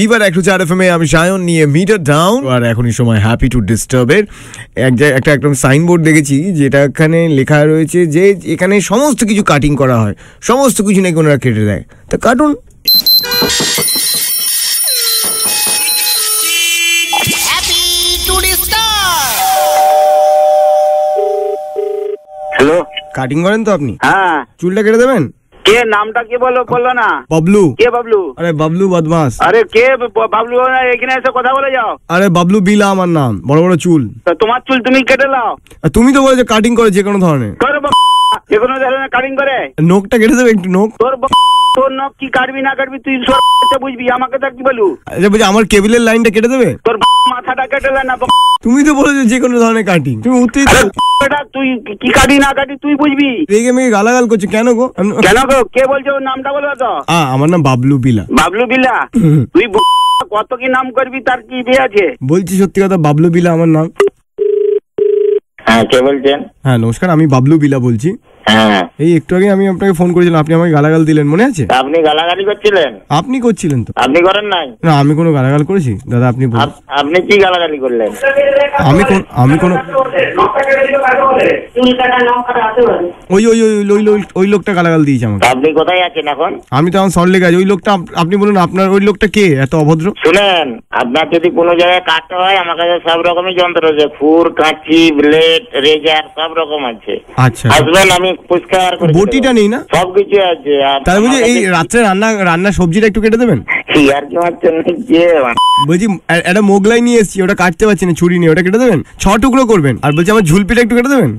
ভিভার একশো চার F M A আমি সায়ন নিয়ে মিটার ডাউন আর এখনই সময় হ্যাপি টু ডিস্টার্বের এক জায়গায় একটা একদম সাইনবোর্ড দেখেছি যেটা এখানে লেখা রয়েছে যে এখানে সমস্ত কিছু কাটিং করা হয়। সমস্ত কিছু নাকি ওনারা কেটে দেয়। তা কাটুন। হ্যালো কাটিং করেন তো আপনি? হ্যাঁ। চুলটা কেটে দেবেন? কে নামটা কে বলো বলল না। বাবলু। কে বাবলু? আরে বাবলু বদমাস। আরে কে বাবলু এখানে এসে কথা বলে যাও। আরে বাবলু বিলা আমার নাম বড় বড় চুল। তো তোমার চুল তুমি কেটে নাও। আর তুমি তো বলেছ কাটিং করে যে কোনো ধরনের। ব- যে কোনো ধরনের কাটিং করে। নোকটা কেটে দেবে একটু নোক তোর তোর নখ কি কাটবি না কাটবি তুই বুঝবি আমাকে তো কি বলু। আচ্ছা বলছি আমার কেবিলের লাইনটা কেটে দেবে? তোর মাথাটা কেটে না তুমি তো বলেছ যে কোনো ধরনের কাটিং তুমি বেটা, তুই কি কাটি না কাটি তুই বুঝবি? রেগে মেগে গালাগাল করছ। কেন গো? কেন গো? কে বলছে ওর নামটা তো? আমার নাম বাবলু বিলা। বাবলু তুই কত কি নাম করবি তার কি ইয়ে আছে? বলছি সত্যি কথা বাবলু বিলা আমার নাম। হ্যাঁ কে বলছেন? হ্যাঁ নমস্কার আমি বাবলু বিলা বলছি। হ্যাঁ। এই একটু আগে আমি আপনাকে ফোন করেছিলাম আপনি আমাকে গালাগাল দিলেন মনে আছে? আপনি গালাগালি করছিলেন? আপনি করছিলেন তো। আপনি করেন নাই? না আমি কোনো গালাগাল করেছি। দাদা আপনি বলুন। আপনি কি গালাগালি করলেন? আমি কোন আমি কোনো ওই ওই ওই ওই ওই ওই লোকটা গালাগাল দিয়েছে আমাকে। আপনি কোথায় আছেন এখন? আমি তো আমার সল্ট লেগে আছি। ওই লোকটা আপনি বলুন আপনার ওই লোকটা কে? এত অভদ্র? শুনেন আপনার যদি কোনো জায়গায় কাটতে হয় আমার কাছে সব রকমই যন্ত্র আছে। ফুর কাঁচি ব্লেড রেজার সব রকম আছে। আচ্ছা। আসবেন আমি পরিষ্কার বটিটা নেই না? সব কিছু আছে। আর তাহলে বলছি এই রাত্রে রান্না রান্না সবজিটা একটু কেটে দেবেন? আর কি মারছেন বলছি একটা মোগলাই নিয়ে এসেছি ওটা কাটতে পারছি না ছুরি নিয়ে ওটা কেটে দেবেন? ছ টুকরো করবেন আর বলছি আমার ঝুলপিটা একটু কেটে দেবেন?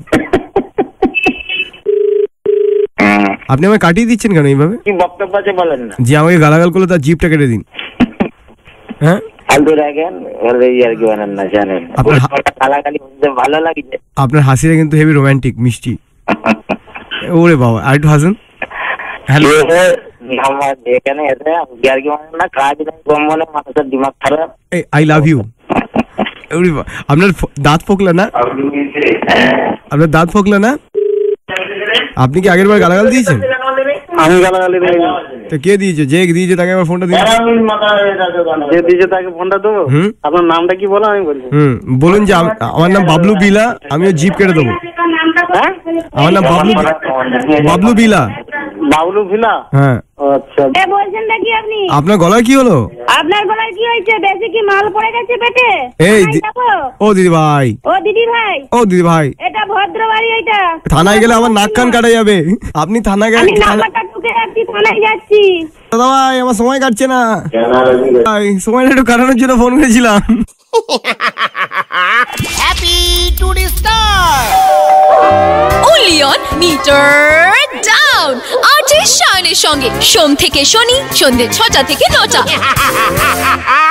আপনি আমায় কাটিয়ে দিচ্ছেন কেন এইভাবে? কি বক্তব্য আছে বলেন না। যে আমাকে গালাগাল করল তার জিপটা কেটে দিন। হ্যাঁ? ফালতু রাখেন বলে আর কি বানান না জানেন। আপনার হা- গালাগালি ভালো লাগছে আপনার হাসিটা কিন্তু হেভি রোমান্টিক মিষ্টি। ওরে বাবা আর একটু হাসুন। হ্যালো। এ, আমার এখানে এসে আর কি বানান না কাজ কম বলে মানুষের দিমাগ খারাপ। আই লাভ ইউ আপনার দাঁত ফোকলা না? আপনার দাঁত ফোকলা না? আপনি কি আগের বার গালাগাল দিয়েছেন? আমি গালাগালি দিই তো কে দিয়েছে? যে দিয়েছে তাকে আবার ফোনটা দিন যে দিয়েছে তাকে ফোনটা দেবো? হুম। আপনার নামটা কি বলো আমি বলব হুম বলুন যে আমার নাম বাবলু বিলা আমিও জিপ কেটে দেবো। হ্যাঁ? আমার নাম বাবলু বাবলু বিলা। বাবলু ভিলা হ্যাঁ। আচ্ছা। এ আপনি? আপনার গলায় কি হলো? আপনার গলায় কি হয়েছে? বেশি কি মাল পড়ে গেছে পেটে? এই? ও দিদি ভাই ও দিদি ভাই ও দিদি ভাই ভদ্র বাড়ি এটা। থানায় গেলে আমার নাক কান কাটা যাবে। আপনি থানায় গেলে আমি নাম্বারটা ঢুকে যাচ্ছি থানায় যাচ্ছি। দাদা ভাই আমার সময় কাটছে না। ভাই সময়টা একটু কাটানোর জন্য ফোন করেছিলাম। Only on Meter Down artist শায়নের সঙ্গে সোম থেকে শনি সন্ধ্যে ছটা থেকে নটা।